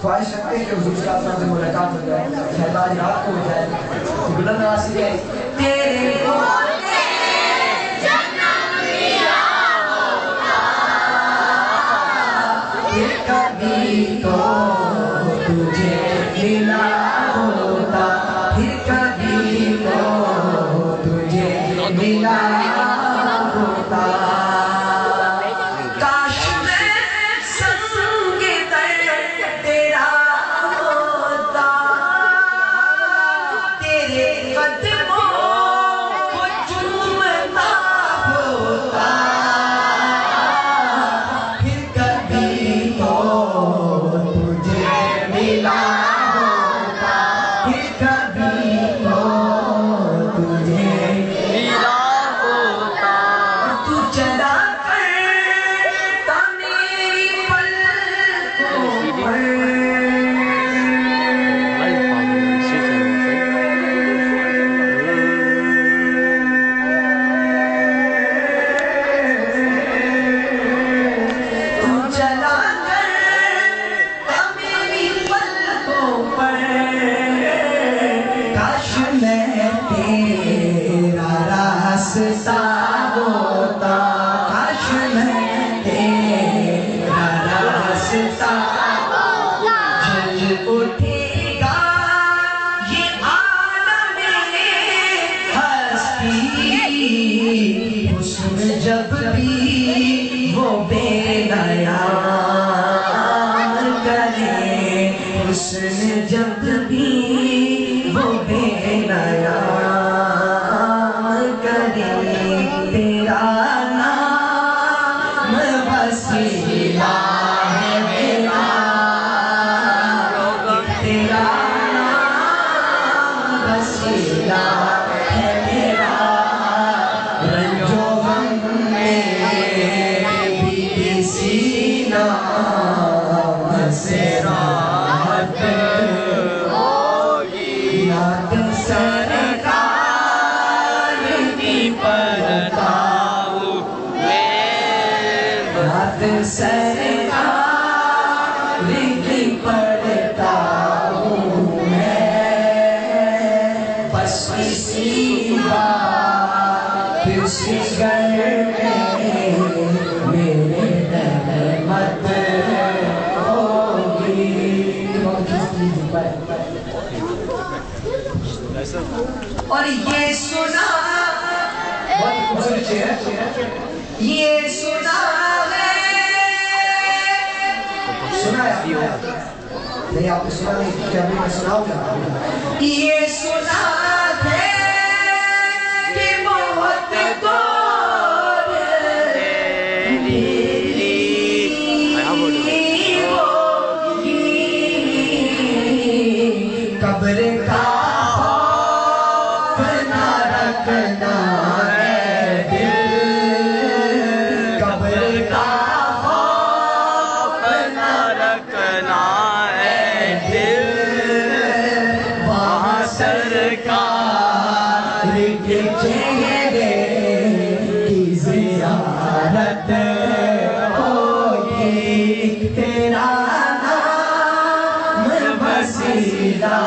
ख्वाहिश रखते हैं कि हुजूर के आसमान मुलाकात हो जाए आज रात को हो जाए तो बुलंद आवाज़ से तेरे फिर कभी तो तुझे मिला मिला वो बेनया करे, हुस्न जब भी वो बेनया करे, तेरा नाम वसीला है मेरा। तेरा नाम वसीला किसी नाम से राहत याद सरकार की पड़ता याद सरकार की पड़ता हूँ मैं बस इसी बात और ये सुना है ये सुना है। है? नहीं आपने सुना नहीं क्या मैं सुनाऊँगा ये सुना है कि मौत को कब्र का सरकार के चेहरे की जियारत होगी तेरा नाम बसीदा